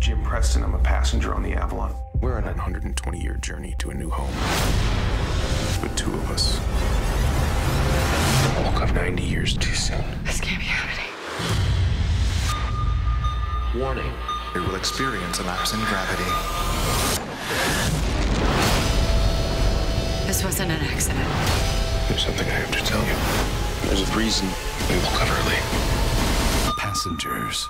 Jim Preston. I'm a passenger on the Avalon. We're on a 120 year journey to a new home. But two of us woke up 90 years too soon. This can't be happening. Warning. It will experience a lapse in gravity. This wasn't an accident. There's something I have to tell you. There's a reason we woke up early. Passengers.